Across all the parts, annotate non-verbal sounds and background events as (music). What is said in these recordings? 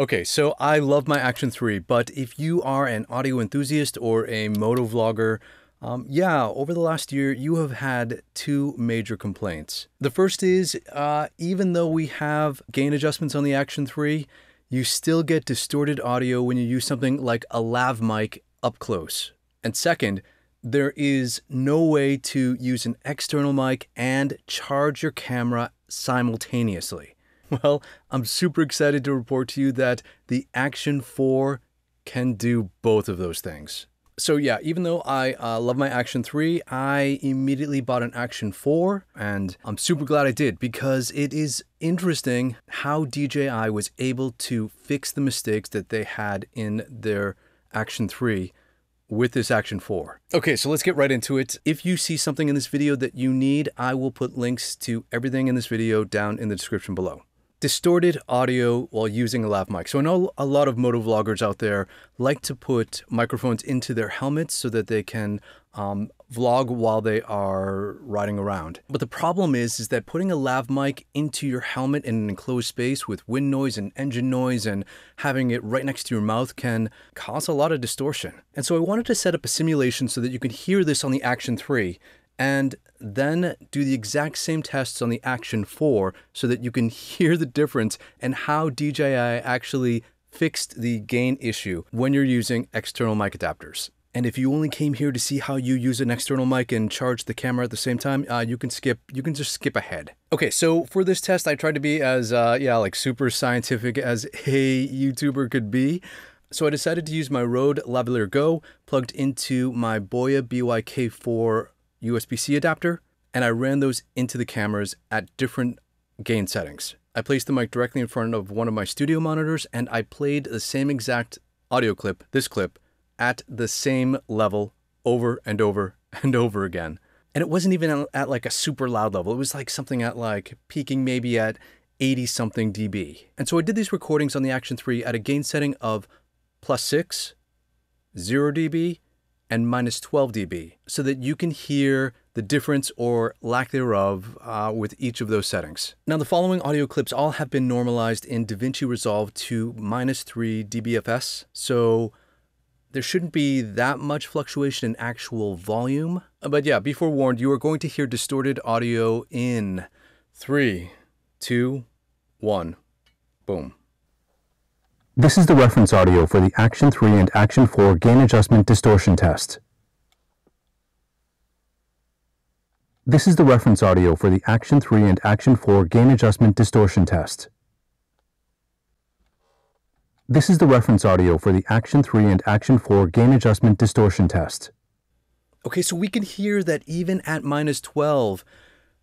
Okay, so I love my Action 3, but if you are an audio enthusiast or a moto vlogger, um, yeah, over the last year, you have had two major complaints. The first is uh, even though we have gain adjustments on the Action 3, you still get distorted audio when you use something like a lav mic up close. And second, there is no way to use an external mic and charge your camera simultaneously. (laughs) Well, I'm super excited to report to you that the Action 4 can do both of those things. So yeah, even though I uh, love my Action 3, I immediately bought an Action 4, and I'm super glad I did because it is interesting how DJI was able to fix the mistakes that they had in their Action 3 with this Action 4. Okay, so let's get right into it. If you see something in this video that you need, I will put links to everything in this video down in the description below distorted audio while using a lav mic. So I know a lot of moto vloggers out there like to put microphones into their helmets so that they can um, vlog while they are riding around. But the problem is, is that putting a lav mic into your helmet in an enclosed space with wind noise and engine noise and having it right next to your mouth can cause a lot of distortion. And so I wanted to set up a simulation so that you can hear this on the Action 3 and then do the exact same tests on the Action 4 so that you can (laughs) hear the difference and how DJI actually fixed the gain issue when you're using external mic adapters. And if you only came here to see how you use an external mic and charge the camera at the same time, uh, you can skip. You can just skip ahead. Okay, so for this test, I tried to be as uh, yeah, like super scientific as (laughs) a YouTuber could be. So I decided to use my Rode Lavalier Go plugged into my Boya BYK4 USB-C adapter, and I ran those into the cameras at different gain settings. I placed the mic directly in front of one of my studio monitors, and I played the same exact audio clip, this clip, at the same level over and over (laughs) and over again. And it wasn't even at like a super loud level. It was like something at like peaking maybe at 80 something dB. And so I did these recordings on the Action 3 at a gain setting of plus 6, 0 dB, and minus 12 dB so that you can hear the difference or lack thereof uh, with each of those settings. Now, the following audio clips all have been normalized in DaVinci Resolve to minus 3 dBFS, so there shouldn't be that much fluctuation in actual volume. But yeah, be forewarned, you are going to hear distorted audio in three, two, one, boom. This is the reference audio for the Action 3 and Action 4 gain adjustment distortion test. This is the reference audio for the Action 3 and Action 4 gain adjustment distortion test. This is the reference audio for the Action 3 and Action 4 gain adjustment distortion test. Okay, so we can hear that even at minus 12,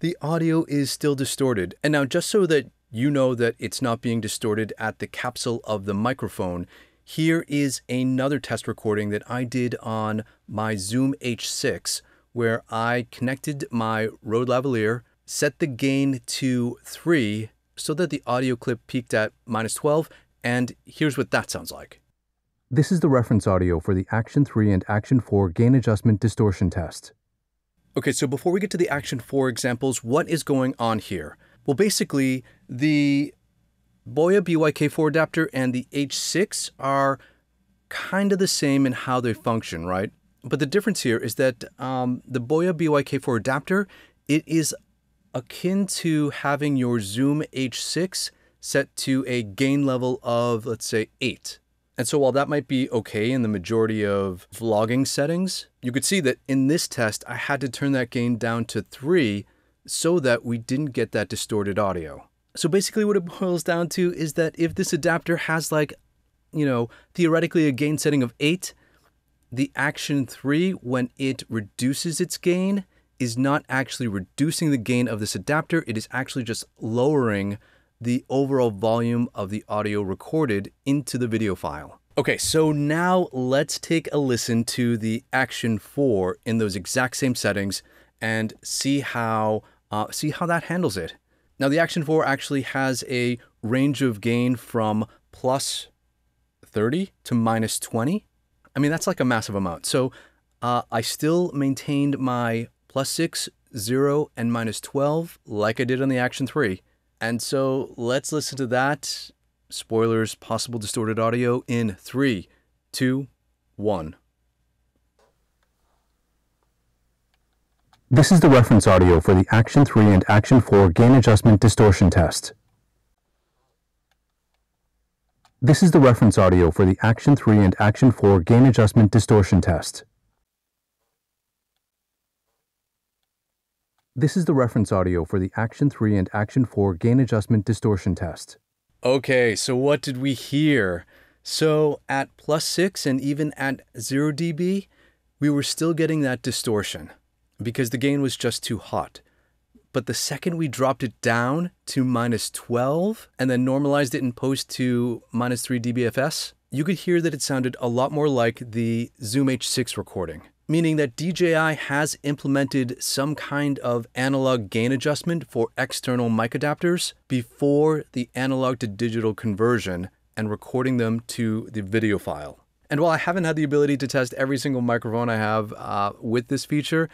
the audio is still distorted. And now just so that you know that it's not being distorted at the capsule of the microphone. Here is another test recording that I did on my Zoom H6 where I connected my Rode lavalier, set the gain to 3 so that the audio clip peaked at minus 12, and here's what that sounds like. This is the reference audio for the Action 3 and Action 4 gain adjustment distortion test. Okay, so before we get to the Action 4 examples, what is going on here? Well, basically, the Boya BYK4 adapter and the H6 are kind of the same in how they function, right? But the difference here is that um, the Boya BYK4 adapter, it is akin to having your Zoom H6 set to a gain level of, let's say, 8. And so while that might be okay in the majority of vlogging settings, you could see that in this test, I had to turn that gain down to 3 so that we didn't get that distorted audio. So basically what it (laughs) boils down to is that if this adapter has like, you know, theoretically a gain setting of 8, the Action 3, when it reduces its gain, is not actually reducing the gain of this adapter, it is actually just lowering the overall volume of the audio recorded into the video file. Okay, so now let's take a listen to the Action 4 in those exact same settings and see how uh, see how that handles it. Now the Action 4 actually has a range of gain from plus 30 to minus 20. I mean, that's like a massive amount. So uh, I still maintained my plus 6, 0, and minus 12 like I did on the Action 3. And so let's listen to that, spoilers, possible distorted audio in three, two, one. This is the reference audio for the Action 3 and Action 4 gain adjustment distortion test. This is the reference audio for the Action 3 and Action 4 gain adjustment distortion test. This is the reference audio for the Action 3 and Action 4 gain adjustment distortion test. Okay, so what did we hear? So at plus 6 and even at 0 dB, we were still getting that distortion because the gain was just too hot. But the second we dropped it down to minus 12 and then normalized it in post to minus 3 dBFS, you could hear that it sounded a lot more like the Zoom H6 recording meaning that DJI has implemented some kind of analog gain adjustment for external mic adapters before the analog to digital conversion and recording them to the video file. And while I haven't had the ability to test every single microphone I have uh, with this feature,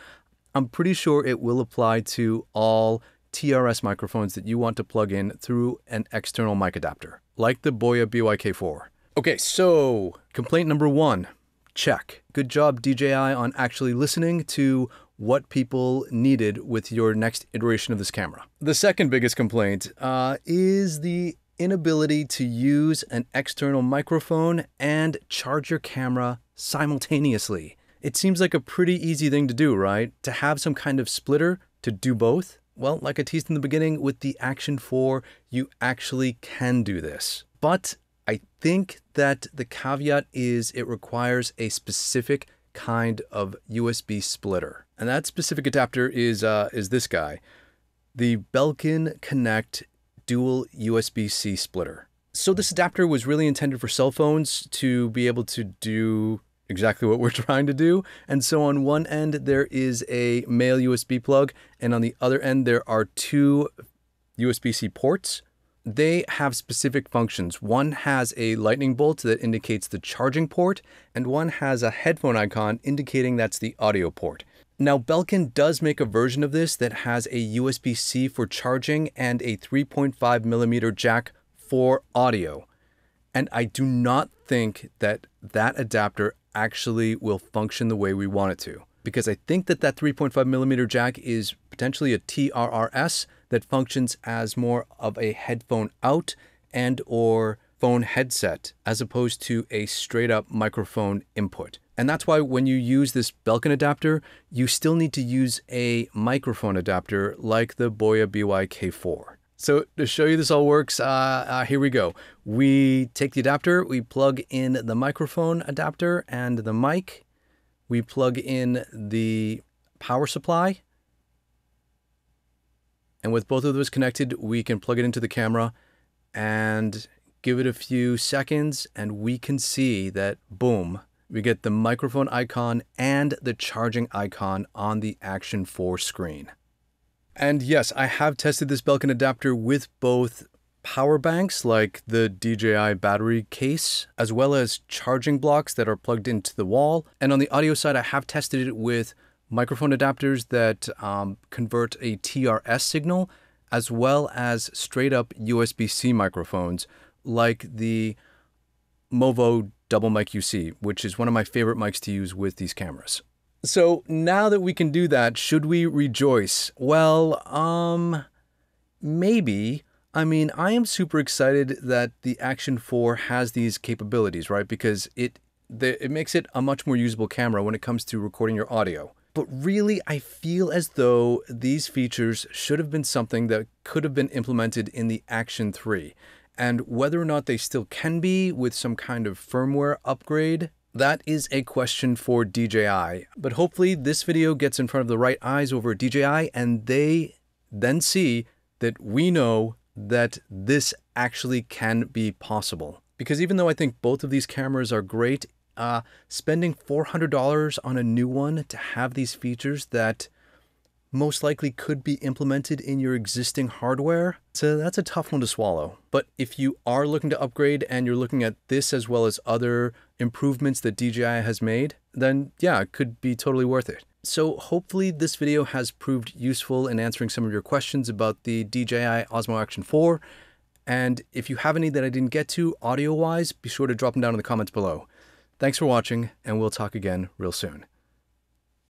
I'm pretty sure it will apply to all TRS microphones that you want to plug in through an external mic adapter, like the Boya BYK4. Okay, so complaint number one check. Good job, DJI, on actually listening to what people needed with your next iteration of this camera. The second biggest complaint uh, is the inability to use an external microphone and charge your camera simultaneously. It seems like a pretty easy thing to do, right? To have some kind of splitter to do both. Well, like I teased in the beginning, with the Action 4, you actually can do this. But I think that the caveat is it requires a specific kind of USB splitter. And that specific adapter is uh, is this guy, the Belkin Connect dual USB-C splitter. So this adapter was really intended for cell phones to be able to do exactly what we're (laughs) trying to do. And so on one end there is a male USB plug and on the other end there are two USB-C ports they have specific functions. One has a lightning bolt that indicates the charging port, and one has a headphone icon indicating that's the audio port. Now, Belkin does make a version of this that has a USB C for charging and a 3.5 millimeter jack for audio. And I do not think that that adapter actually will function the way we want it to. Because I think that that 3.5 millimeter jack is potentially a TRRS that functions as more of a headphone out and or phone headset as opposed to a straight up microphone input. And that's why when you use this Belkin adapter, you still need to use a microphone adapter like the Boya BYK4. So to show you this all works, uh, uh, here we go. We take the adapter, we plug in the microphone adapter and the mic. We plug in the power supply and with both of those connected, we can plug it into the camera and give it a few seconds, and we can see that boom, we get the microphone icon and the charging icon on the Action 4 screen. And yes, I have tested this Belkin adapter with both power banks like the DJI battery case, as well as charging blocks that are plugged into the wall. And on the audio side, I have tested it with microphone adapters that um, convert a TRS signal, as well as straight up USB C microphones like the Movo Double Mic UC, which is one of my favorite mics to use with these cameras. So now that we can do that, should we rejoice? Well, um, maybe. I mean, I am super excited that the Action 4 has these capabilities, right? Because it the, it makes it a much more usable camera when it comes to recording your audio. But really, I feel as though these features should have been something that could have been implemented in the Action 3. And whether or not they still can be with some kind of firmware upgrade, that is a question for DJI. But hopefully, this video gets in front of the right eyes over DJI and they then see that we know that this actually can be possible. Because even though I think both of these cameras are great, uh, spending $400 on a new one to have these features that most likely could be implemented in your existing hardware. So that's a tough one to swallow. But if you are looking to upgrade and you're looking at this as well as other improvements that DJI has made, then yeah, it could be totally worth it. So hopefully this video has proved useful in answering some of your questions about the DJI Osmo Action 4 And if you have any that I didn't get to audio wise, be sure to drop them down in the comments below. Thanks for watching, and we'll talk again real soon.